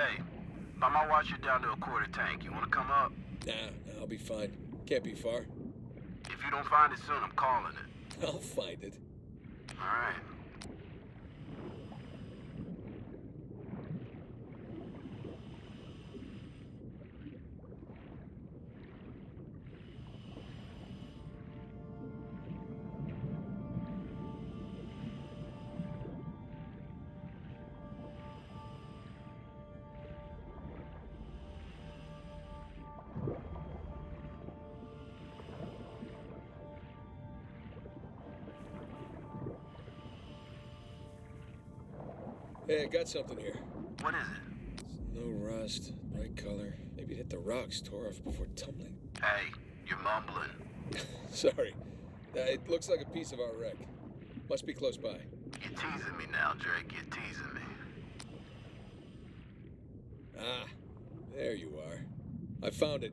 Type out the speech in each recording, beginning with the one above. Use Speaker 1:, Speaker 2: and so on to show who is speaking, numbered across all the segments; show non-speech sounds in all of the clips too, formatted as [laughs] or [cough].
Speaker 1: Hey, by my watch, you're down to a quarter tank. You want to come up?
Speaker 2: Nah, nah, I'll be fine. Can't be far.
Speaker 1: If you don't find it soon, I'm calling it. [laughs]
Speaker 2: I'll find it.
Speaker 1: All right.
Speaker 2: Hey, I got something here.
Speaker 1: What is it?
Speaker 2: No rust, bright color. Maybe it hit the rocks, tore off before tumbling.
Speaker 1: Hey, you're mumbling. [laughs]
Speaker 2: Sorry. Uh, it looks like a piece of our wreck. Must be close by.
Speaker 1: You're teasing me now, Drake. You're teasing me.
Speaker 2: Ah, there you are. I found it.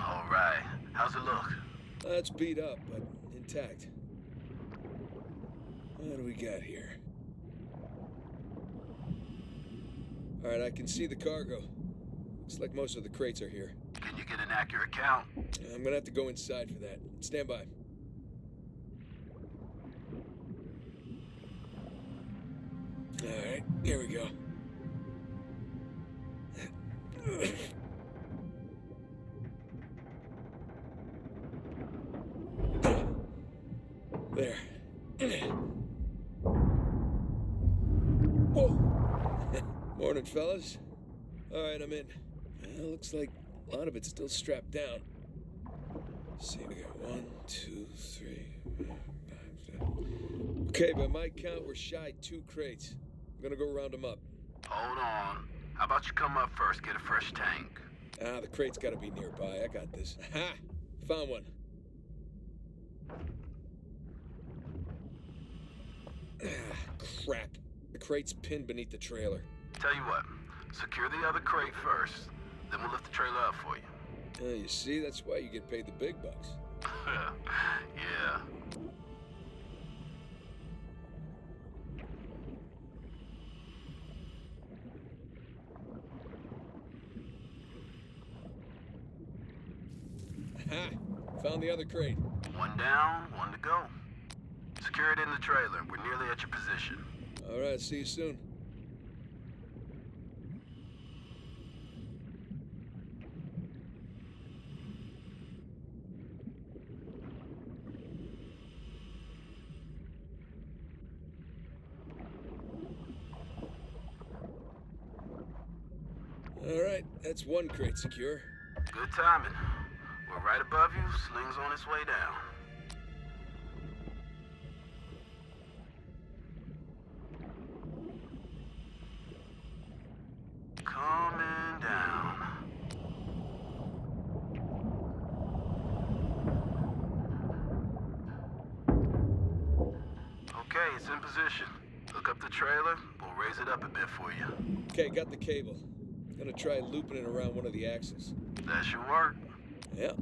Speaker 1: All right. How's it look?
Speaker 2: Uh, it's beat up, but intact. What do we got here? All right, I can see the cargo. Looks like most of the crates are here.
Speaker 1: Can you get an accurate count?
Speaker 2: I'm gonna have to go inside for that. Stand by. All right, here we go. Morning, fellas. All right, I'm in. Well, looks like a lot of it's still strapped down. Let's see, we got one, two, three, four, five, six. Okay, by my count, we're shy two crates. I'm gonna go round them up.
Speaker 1: Hold on. How about you come up first, get a fresh tank?
Speaker 2: Ah, the crate's gotta be nearby. I got this. [laughs] Ha! Found one. Ah, crap. The crate's pinned beneath the trailer.
Speaker 1: Tell you what, secure the other crate first, then we'll lift the trailer up for you.
Speaker 2: Uh, you see, that's why you get paid the big bucks. [laughs]
Speaker 1: yeah. [laughs]
Speaker 2: Found the other crate.
Speaker 1: One down, one to go. Secure it in the trailer. We're nearly at your position.
Speaker 2: All right, see you soon. All right, that's one crate secure.
Speaker 1: Good timing. We're right above you. Sling's on its way down. Coming down. Okay, it's in position. Look up the trailer. We'll raise it up a bit for you.
Speaker 2: Okay, got the cable. Gonna try looping it around one of the axles.
Speaker 1: That should work.
Speaker 2: Yeah.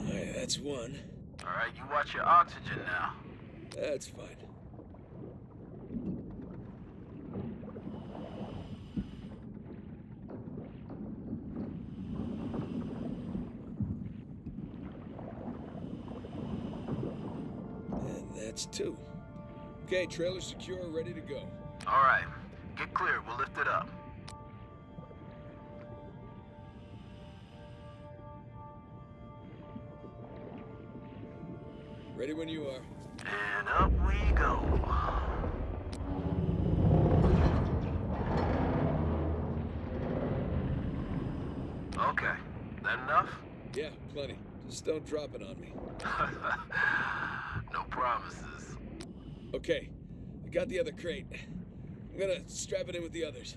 Speaker 2: Alright, that's one.
Speaker 1: All right, you watch your oxygen now.
Speaker 2: That's fine. And that's two. Okay, trailer secure, ready to go.
Speaker 1: All right, get clear. We'll lift it up.
Speaker 2: Ready when you are.
Speaker 1: And up we go. Okay, that enough?
Speaker 2: Yeah, plenty. Just don't drop it on me. [laughs]
Speaker 1: promises.
Speaker 2: Okay, I got the other crate. I'm gonna strap it in with the others.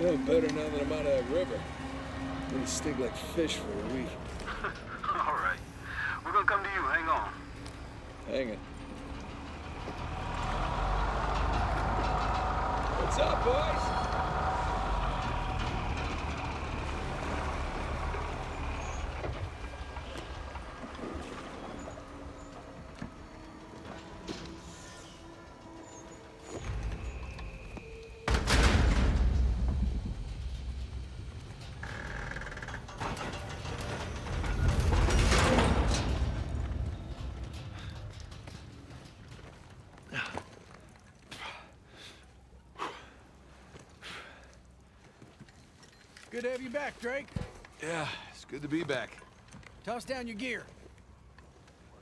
Speaker 1: feeling?
Speaker 2: Better now that I'm out of that river. I'm Gonna stink like fish for a week. [laughs]
Speaker 1: All right. We're gonna come to you. Hang on.
Speaker 2: Hang it. What's up, boys?
Speaker 3: Good to have you back, Drake.
Speaker 2: Yeah, it's good to be back.
Speaker 3: Toss down your gear.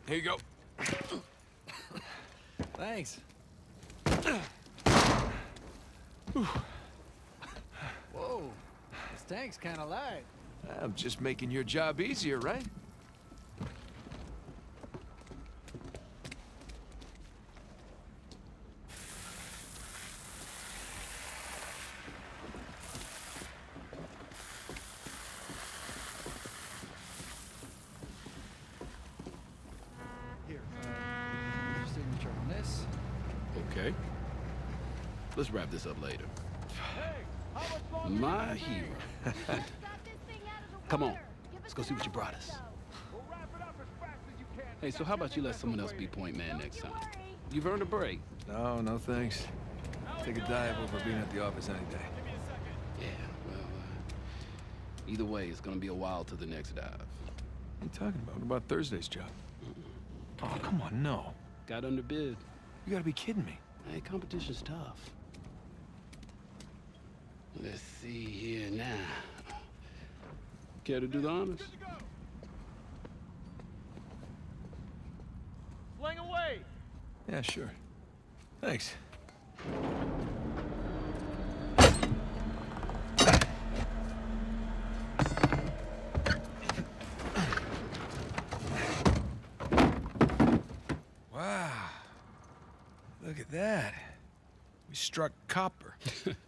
Speaker 2: Here you go.
Speaker 3: Thanks. Whoa, this tank's kind of light.
Speaker 2: I'm just making your job easier, right?
Speaker 3: Here. Your signature on this.
Speaker 4: Okay. Let's wrap this up later. My hero. Come on. Let's go see what you brought us. Hey, so how about you let someone else be point man next time? You've earned a break.
Speaker 5: No, no thanks. Take a dive over being at the office any day.
Speaker 4: Yeah, well, uh, either way, it's gonna be a while to the next dive.
Speaker 5: What are you talking about? What about Thursday's job? Oh, come on, no.
Speaker 4: Got underbid.
Speaker 5: You gotta be kidding me.
Speaker 4: Hey, competition's tough. Let's see here now. Care to do the honors?
Speaker 3: Fling away!
Speaker 5: Yeah, sure. Thanks. Wow. Look at that. We struck copper. [laughs]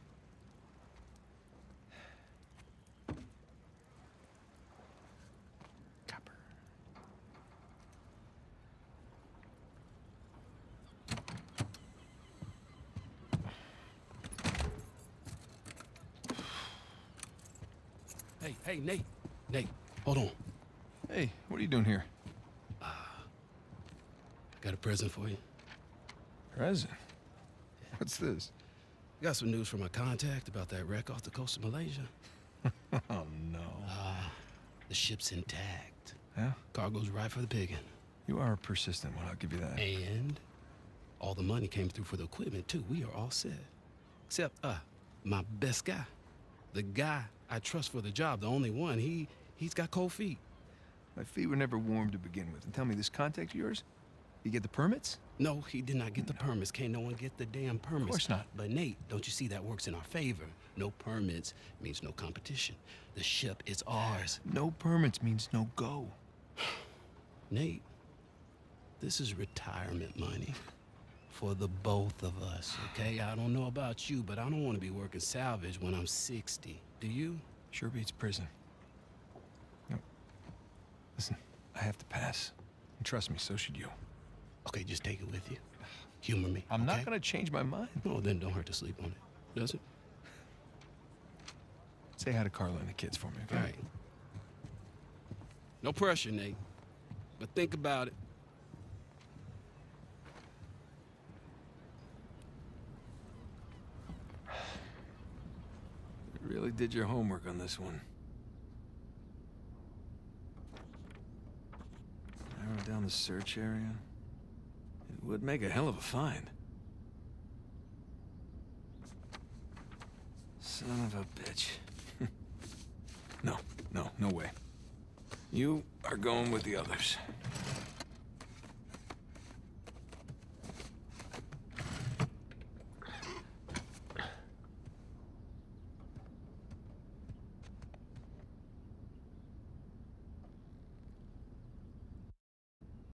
Speaker 4: Hey, hey, Nate. Nate, hold on.
Speaker 5: Hey, what are you doing here?
Speaker 4: Uh got a present for you.
Speaker 5: Present. What's this?
Speaker 4: Got some news from my contact about that wreck off the coast of Malaysia. [laughs]
Speaker 5: Oh, no.
Speaker 4: The ship's intact.
Speaker 5: Yeah?
Speaker 4: Cargo's right for the picking.
Speaker 5: You are persistent one, I'll give you that.
Speaker 4: And all the money came through for the equipment, too. We are all set. Except, uh, my best guy. The guy I trust for the job, the only one. He, he's got cold feet.
Speaker 5: My feet were never warm to begin with. And tell me, this contact of yours? You get the permits?
Speaker 4: No, he did not get the permits. Can't no one get the damn permits.
Speaker 5: Of course not.
Speaker 4: But Nate, don't you see that works in our favor? No permits means no competition. The ship is ours.
Speaker 5: No permits means no go. [sighs]
Speaker 4: Nate, this is retirement money for the both of us, okay? I don't know about you, but I don't want to be working salvage when I'm 60. Do you?
Speaker 5: Sure beats prison. No. Listen, I have to pass. And trust me, so should you.
Speaker 4: Okay, just take it with you. Humor me.
Speaker 5: I'm not gonna change my mind.
Speaker 4: No, then don't hurt to sleep on it. Does it?
Speaker 5: Say hi to Carla and the kids for me, okay?
Speaker 4: All right. No pressure, Nate. But think about it.
Speaker 5: You really did your homework on this one. Narrow down the search area. It would make a hell of a find. Son of a bitch. [laughs] no, no, no way. You are going with the others.